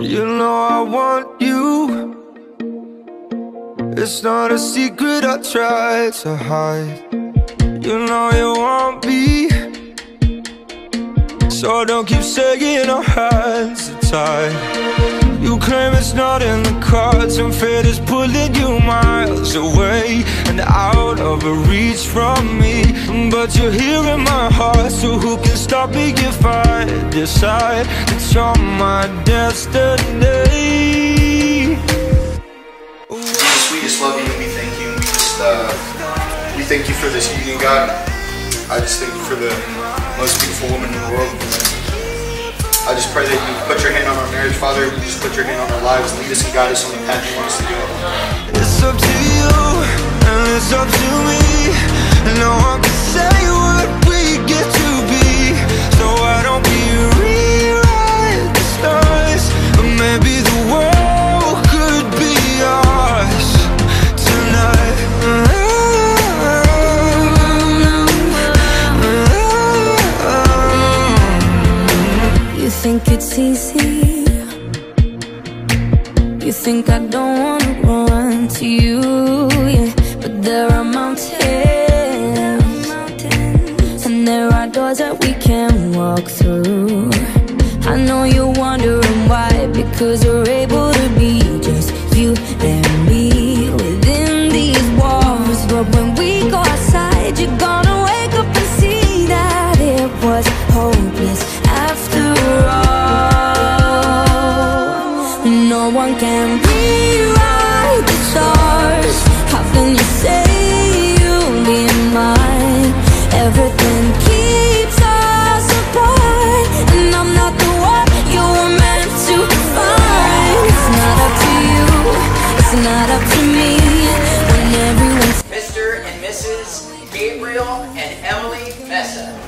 You know I want you. It's not a secret I try to hide. You know you want me So don't keep saying our hands tied claim it's not in the cards And fate is pulling you miles away And out of reach from me But you're here in my heart So who can stop me if I decide That you're my destiny we just love you and we thank you. We just, uh, we thank you for this union, God. I just thank you for the most beautiful woman in the world. I just pray that you put your hand on our marriage, Father. You just put your hand on our lives, lead us and guide us on the path you want us to go. It's up to you, and it's up to me. No think it's easy? You think I don't wanna run to you, yeah But there are mountains And there are doors that we can walk through. I know you're wondering why Because we're able to be just you and and Emily